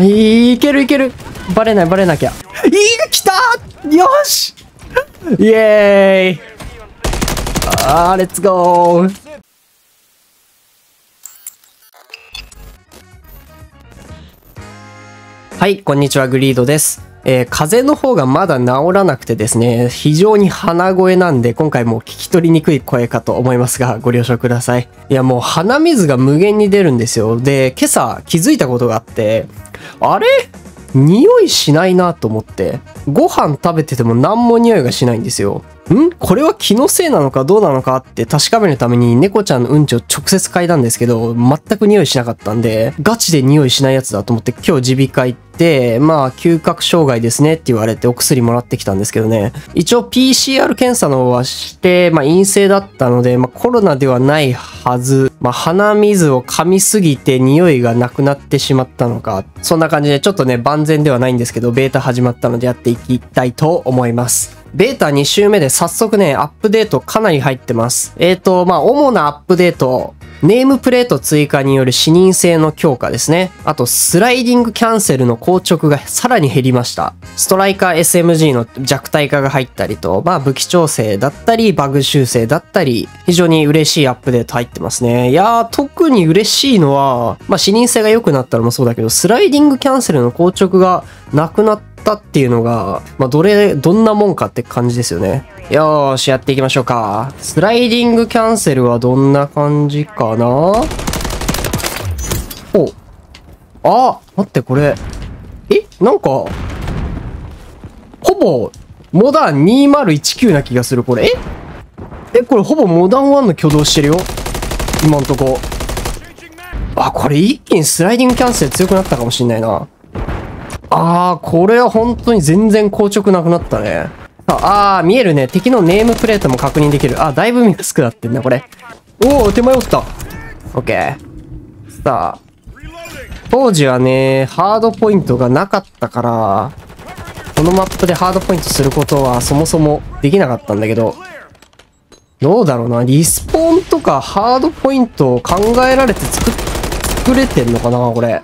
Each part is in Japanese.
いけるいける。バレないバレなきゃ。いい来たよしイエーイあー、レッツゴーはい、こんにちは、グリードです。えー風邪の方がまだ治らなくてですね、非常に鼻声なんで、今回も聞き取りにくい声かと思いますが、ご了承ください。いや、もう鼻水が無限に出るんですよ。で、今朝気づいたことがあって、あれ？匂いしないなと思って、ご飯食べてても何も匂いがしないんですよ。ん？これは気のせいなのかどうなのかって確かめるために猫ちゃんのうんちを直接嗅いだんですけど、全く匂いしなかったんで、ガチで匂いしないやつだと思って今日耳鼻科行って、まあ嗅覚障害ですねって言われてお薬もらってきたんですけどね。一応 PCR 検査の方はして、まあ陰性だったので、まあコロナではないはず。まあ鼻水を噛みすぎて匂いがなくなってしまったのか。そんな感じでちょっとね、万全ではないんですけど、ベータ始まったのでやっていきたいと思います。ベータ2週目で早速ね、アップデートかなり入ってます。えーと、まあ、主なアップデート、ネームプレート追加による視認性の強化ですね。あと、スライディングキャンセルの硬直がさらに減りました。ストライカー SMG の弱体化が入ったりと、まあ、武器調整だったり、バグ修正だったり、非常に嬉しいアップデート入ってますね。いやー、特に嬉しいのは、まあ、視認性が良くなったのもそうだけど、スライディングキャンセルの硬直がなくなったっていうのが、まあ、どれ、どんなもんかって感じですよね。よーし、やっていきましょうか。スライディングキャンセルはどんな感じかな？お。あ、待って、これ。えなんか、ほぼ、モダン2019な気がする、これ。え？え、これほぼモダン1の挙動してるよ。今んとこ。あ、これ一気にスライディングキャンセル強くなったかもしんないな。あー、これは本当に全然硬直なくなったね。ああ、見えるね。敵のネームプレートも確認できる。あ、だいぶ見やすくなってんな、これ。おお、手前おった。オッケー。さあ。当時はね、ハードポイントがなかったから、このマップでハードポイントすることはそもそもできなかったんだけど、どうだろうな。リスポーンとかハードポイントを考えられて作、作れてんのかなこれ。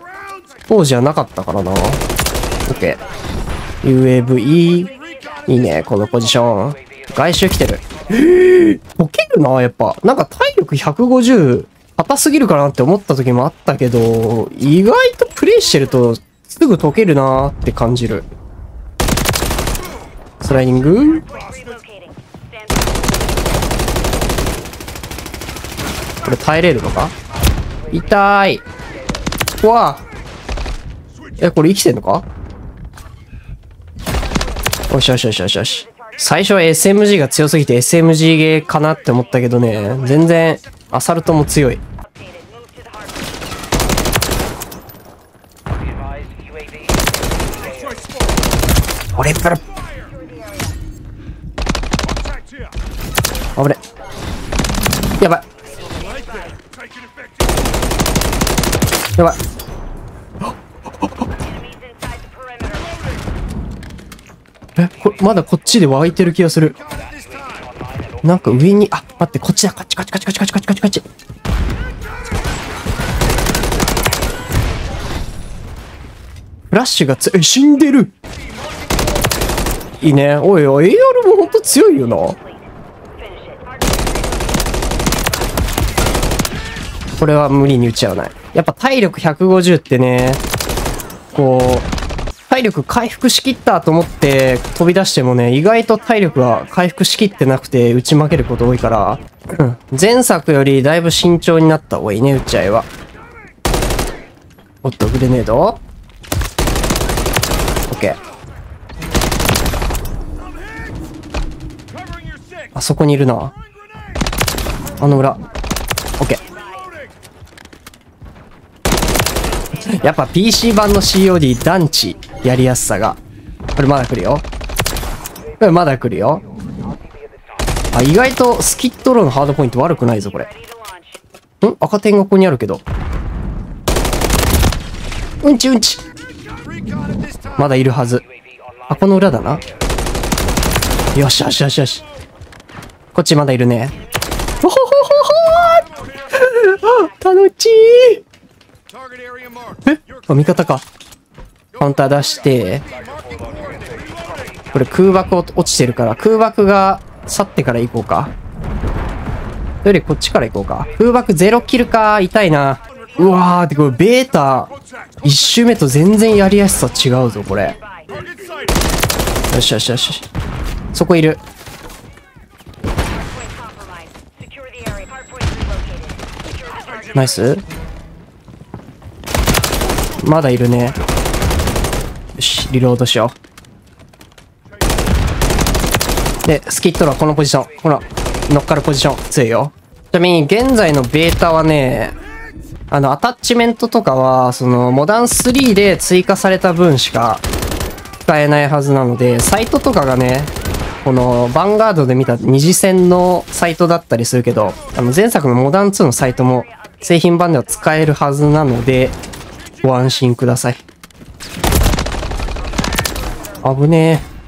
当時はなかったからな。オッケー。UAV。いいね、このポジション。外周来てる。溶けるな、やっぱ。なんか体力150、硬すぎるかなって思った時もあったけど、意外とプレイしてるとすぐ溶けるなーって感じる。スライディングこれ耐えれるのか？痛い。うわえ、これ生きてんのか？よしよしよしよしよし。最初は SMG が強すぎて SMG ゲーかなって思ったけどね、全然アサルトも強い。俺プル危ね。やばい。やばい。え、こまだこっちで湧いてる気がする。なんか上に、あ、待って、こっちだ。こっち、こっち、こっち、こっち、こっち、こっち、こっち、こっち。フラッシュがつ、え、死んでるいいね。おいおい、AR もほんと強いよな。これは無理に打ち合わない。やっぱ体力150ってね、こう、体力回復しきったと思って飛び出してもね、意外と体力が回復しきってなくて打ち負けること多いから、うん前作よりだいぶ慎重になった方がいいね、打ち合いは。おっと、グレネードオッケー。あそこにいるな。あの裏。オッケー。やっぱ PC 版の COD 団地やりやすさが。これまだ来るよ。これまだ来るよ。あ、意外とスキットローのハードポイント悪くないぞ、これ。ん？赤点がここにあるけど。うんちうんち。まだいるはず。あ、この裏だな。よしよしよしよし。こっちまだいるね。ほほほほほー 楽しいえ？あ、味方か。カウンター出して、これ空爆落ちてるから、空爆が去ってから行こうか。よりこっちから行こうか。空爆ゼロキルか。痛いな。うわーってこれベータ、一周目と全然やりやすさ違うぞ、これ。よしよしよし。そこいる。ナイスまだいるね。リロードしよう。で、スキットラこのポジション。ほら、乗っかるポジション。強いよ。ちなみに、現在のベータはね、あの、アタッチメントとかは、その、モダン3で追加された分しか使えないはずなので、サイトとかがね、この、ヴァンガードで見た二次戦のサイトだったりするけど、あの、前作のモダン2のサイトも製品版では使えるはずなので、ご安心ください。危ねえ。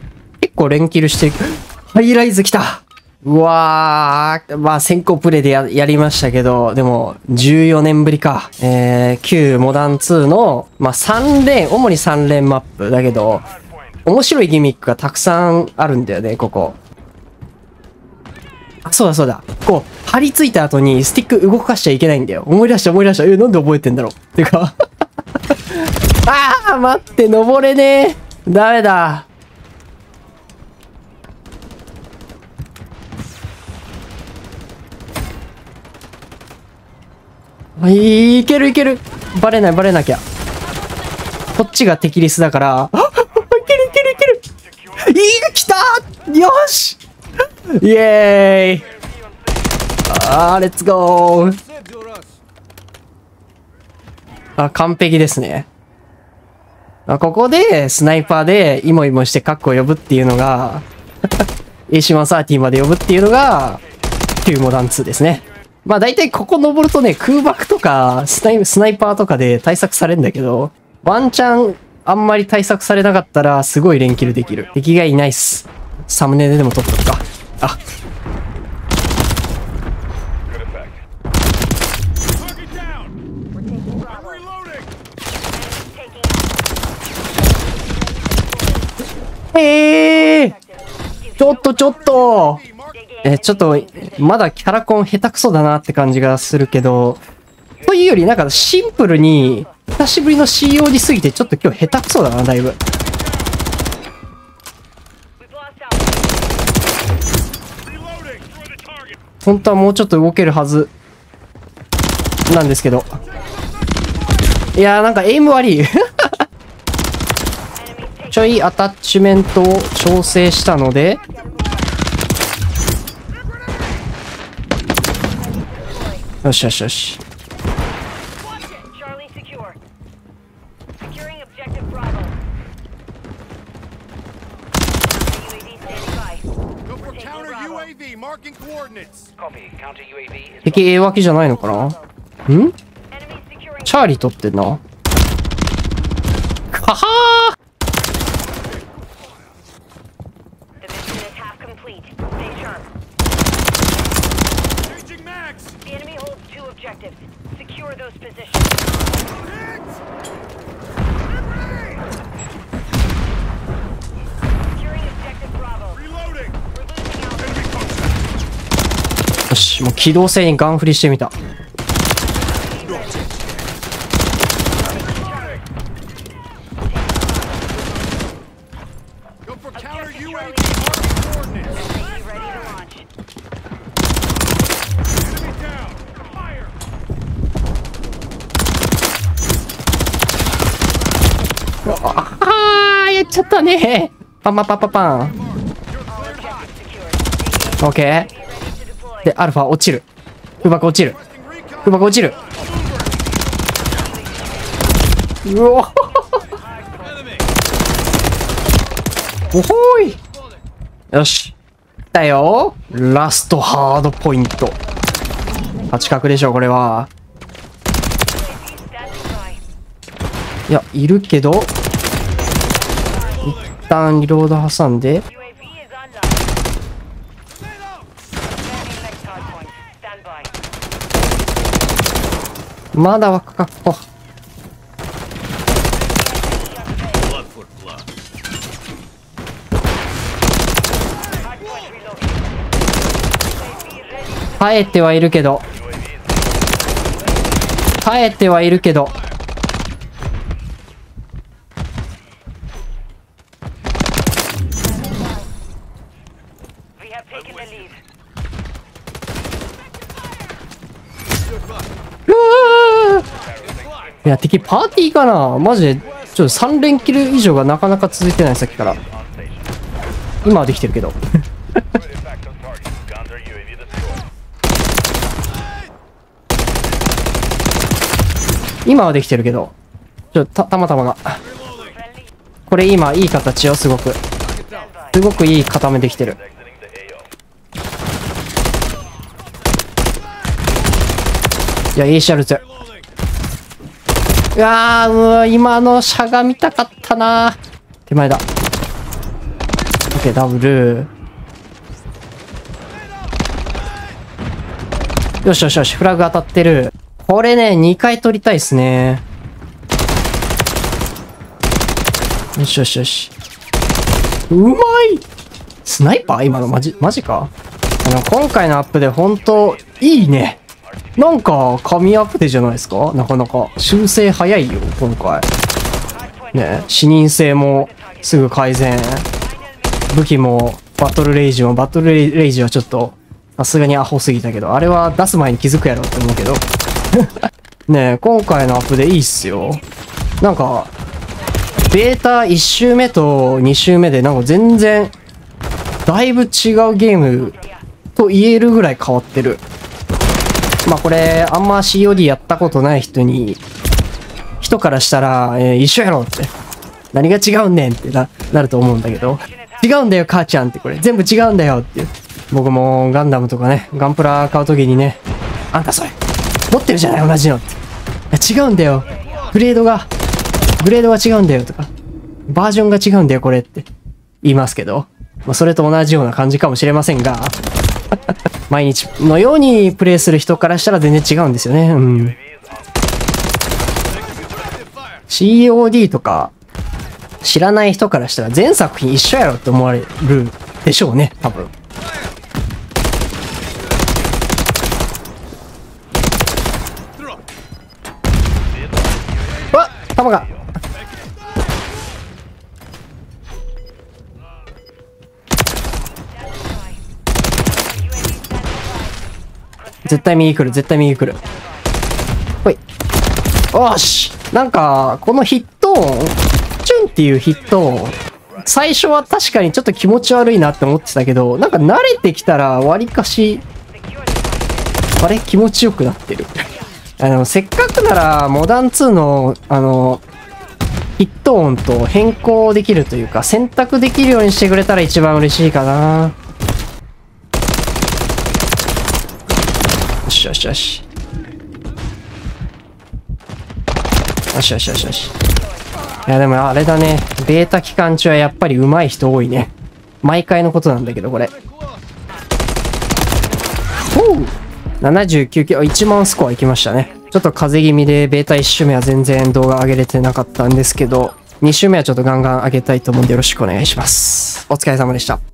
結構連キルしていく。ハイライズ来たうわー、まあ先行プレイでややりましたけど、でも14年ぶりか。えー、旧モダン2の、まあ3レーン、主に3レーンマップだけど、面白いギミックがたくさんあるんだよね、ここ。あ、そうだそうだ。こう、張り付いた後にスティック動かしちゃいけないんだよ。思い出した思い出した。え、なんで覚えてんだろうていうか。あー、待って、登れねえ。ダメだ。あいけるいける。バレないバレなきゃ。こっちが敵リスだから。あ いけるいけるいける。いい来たよしイエーイあー、レッツゴーあ、完璧ですね。あここで、スナイパーで、イモイモしてカッコを呼ぶっていうのが、エシマサーティまで呼ぶっていうのが、旧モダン2ですね。まあ大体ここ登るとね、空爆とかスナイ、スナイパーとかで対策されるんだけど、ワンチャンあんまり対策されなかったらすごい連キルできる。敵がいないっす。サムネででも撮っとくか。あ、えー、ちょっとちょっとえ、ちょっと、まだキャラコン下手くそだなって感じがするけど、というよりなんかシンプルに、久しぶりの COD すぎてちょっと今日下手くそだな、だいぶ。本当はもうちょっと動けるはず。なんですけど。いやーなんかエイム悪い。ちょいアタッチメントを調整したのでよしよしよし。コえー敵けじゃないのかな？ん？チャーリー取ってんな。ははーよしもう機動性にガン振りしてみたああ、やっちゃったねパンパンパンパンパン。オッケー。で、アルファ落ちる。空爆落ちる。Requesting recon! 空爆落ちる。うおおほーいよし。来たよ。ラストハードポイント。八角でしょ、これは。いや、いるけど。一旦リロード挟んで。まだ若かっこ。生えてはいるけど。生えてはいるけど。や、敵パーティーかな？マジで、ちょっと3連キル以上がなかなか続いてない、さっきから。今はできてるけど。今はできてるけど。ちょた、たまたまが。これ今いい形よ、すごく。すごくいい固めできてる。いや、いいシャルツ。うわー、う今のしゃがみたかったな手前だ。OK、ダブル。よしよしよし、フラグ当たってる。これね、2回取りたいっすね。よしよしよし。うまいスナイパー？今のマジ、マジか？あの、今回のアップで本当いいね。なんか、神アプデじゃないですか？なかなか。修正早いよ、今回。ね、視認性もすぐ改善。武器も、バトルレイジも、バトルレイジはちょっと、さすがにアホすぎたけど、あれは出す前に気づくやろって思うけど。ね今回のアップでいいっすよ。なんか、ベータ1周目と2周目でなんか全然、だいぶ違うゲームと言えるぐらい変わってる。まあこれ、あんま COD やったことない人に、人からしたら、えー一緒やろって。何が違うんねんってな、なると思うんだけど。違うんだよ、母ちゃんってこれ。全部違うんだよって。僕もガンダムとかね、ガンプラ買うときにね、あんたそれ、持ってるじゃない、同じのって。違うんだよ。グレードが、グレードが違うんだよとか、バージョンが違うんだよ、これって言いますけど。まあ、それと同じような感じかもしれませんが、毎日のようにプレイする人からしたら全然違うんですよね。うん。COD とか知らない人からしたら全作品一緒やろって思われるでしょうね、多分。わっ弾が絶対右来る、絶対右来る。ほい。よしなんか、このヒット音、チュンっていうヒット音、最初は確かにちょっと気持ち悪いなって思ってたけど、なんか慣れてきたら割かし、あれ？気持ちよくなってる。あの、せっかくなら、モダン2の、あの、ヒット音と変更できるというか、選択できるようにしてくれたら一番嬉しいかな。よしよしよし。よしよしよしよし。いやでもあれだね。ベータ期間中はやっぱり上手い人多いね。毎回のことなんだけど、これ。ほう !79 キロ、1万スコアいきましたね。ちょっと風邪気味でベータ1周目は全然動画上げれてなかったんですけど、2周目はちょっとガンガン上げたいと思うんでよろしくお願いします。お疲れ様でした。